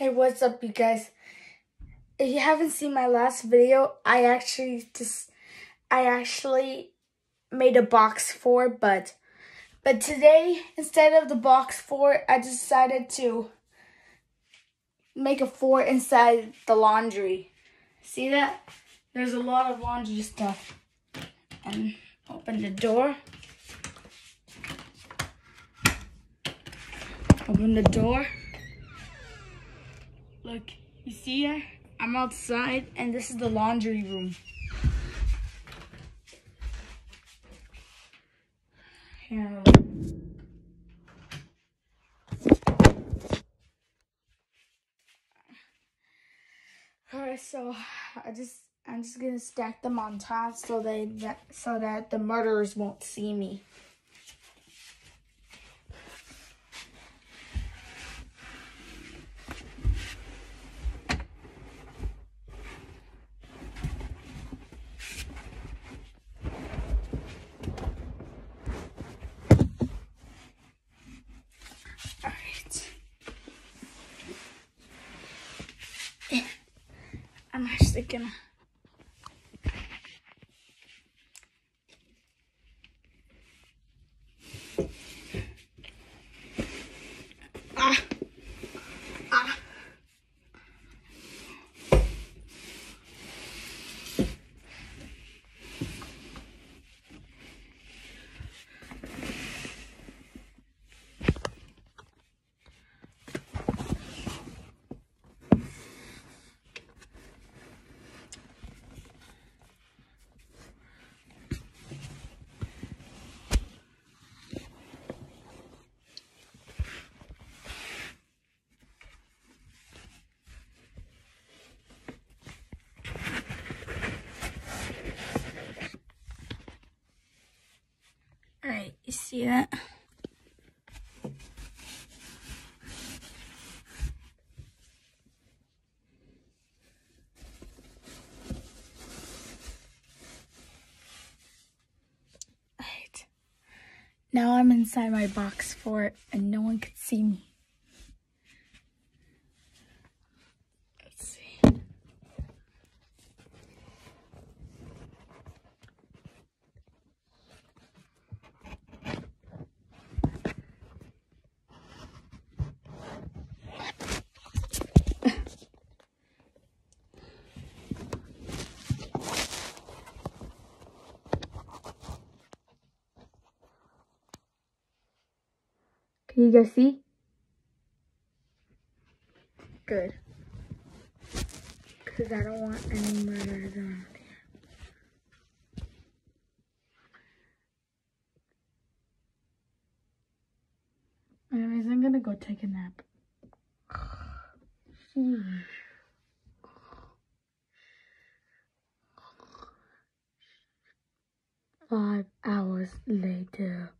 Hey, what's up, you guys? If you haven't seen my last video, I actually just I actually made a box fort, but but today instead of the box fort, I decided to make a fort inside the laundry. See that? There's a lot of laundry stuff. And open the door. Open the door. Look, you see? I'm outside and this is the laundry room. Here. Alright, so I just I'm just gonna stack them on top so they that so that the murderers won't see me. I'm you see that? Now I'm inside my box fort and no one could see me. Can you guys see? Good. Because I don't want any murders around here. Anyways, I'm gonna go take a nap. Five hours later.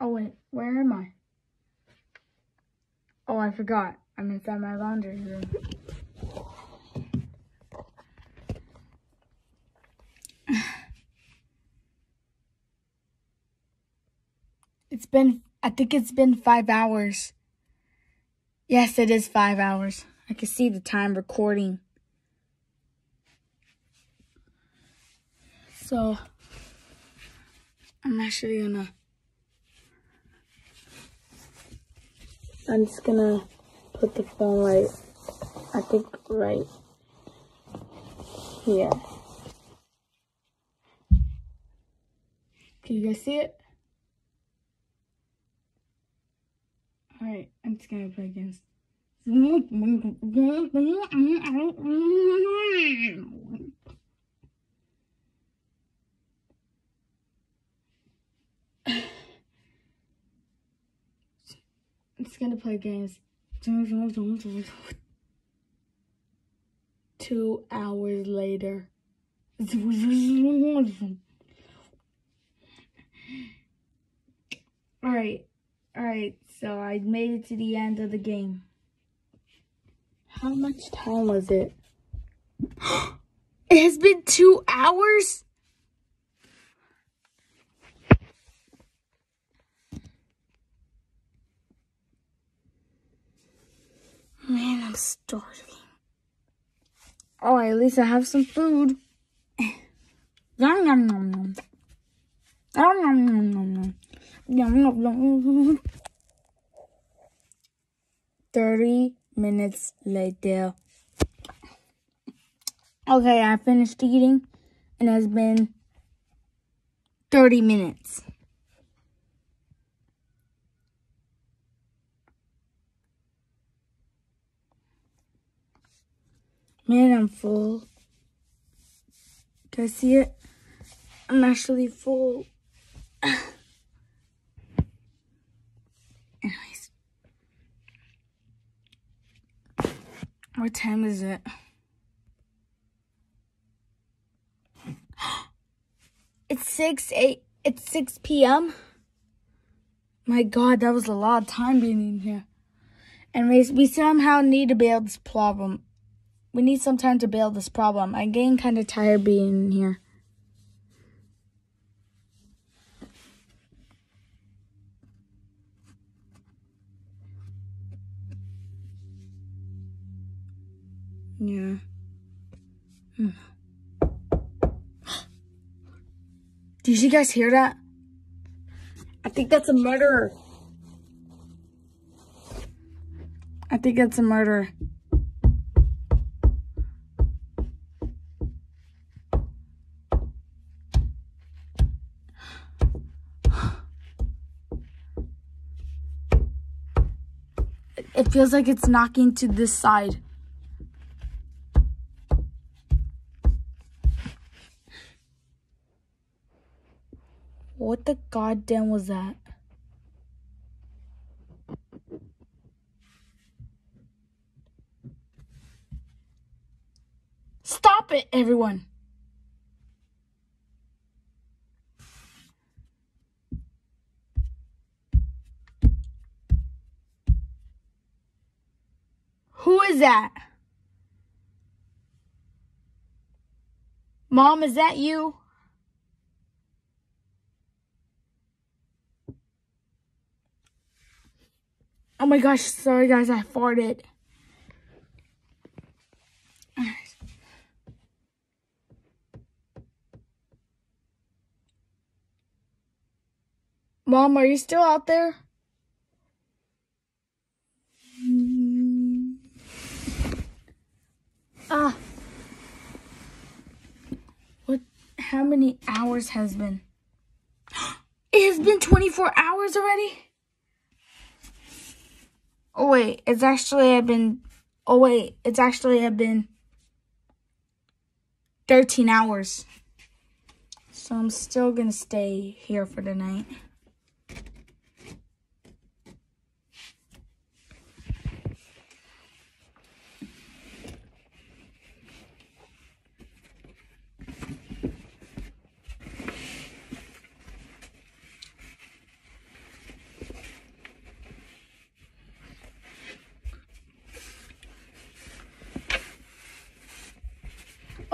Oh wait, where am I? Oh, I forgot. I'm inside my laundry room. It's been, I think it's been five hours. Yes, it is five hours. I can see the time recording. So, I'm actually gonna, I'm just gonna put the phone right, I think right here. Can you guys see it? Alright, I'm just gonna play against. I'm just gonna play games. Two hours later. Alright, alright, so I made it to the end of the game. How much time was it? it has been two hours? Starving. Oh, at least I have some food. Yum, yum, yum, yum. Yum, yum, yum, yum, yum. Yum, yum, yum. 30 minutes later. Okay, I finished eating and it has been 30 minutes. Man, I'm full. Can I see it? I'm actually full. Anyways. What time is it? It's 6 8 it's 6 p.m. My god, that was a lot of time being in here. And we, somehow need to be build this problem. We need some time to bail this problem. I'm getting kind of tired being here. Yeah. Hmm. Did you guys hear that? I think that's a murderer. I think that's a murderer. It feels like it's knocking to this side. What the goddamn was that? Stop it, everyone. Is that? Mom, is that you? Oh my gosh, sorry guys, I farted. Mom, are you still out there? Ah. What, how many hours has been? It has been 24 hours already? Oh wait, it's actually have been. Oh wait, it's actually have been 13 hours. So I'm still gonna stay here for the night.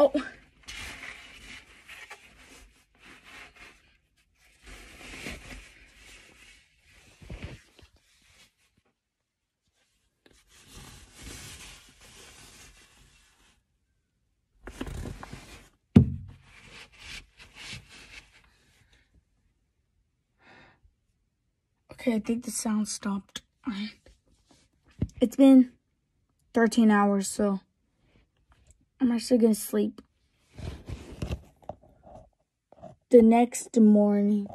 Oh. Okay, I think the sound stopped. It's been 13 hours, so... I'm actually gonna sleep. The next morning.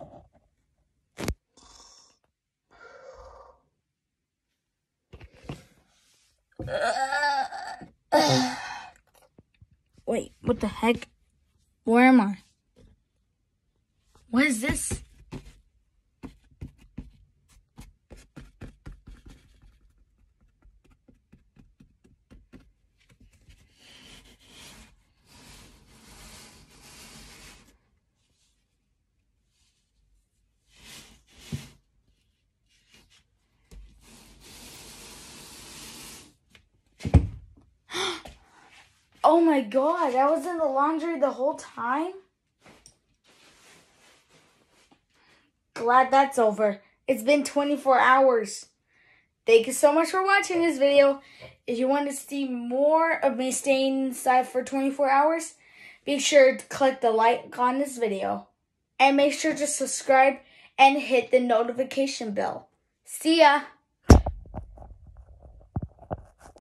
Wait, what the heck? Where am I? What is this? Oh my god, I was in the laundry the whole time? Glad that's over. It's been 24 hours. Thank you so much for watching this video. If you want to see more of me staying inside for 24 hours, be sure to click the like on this video. And make sure to subscribe and hit the notification bell. See ya!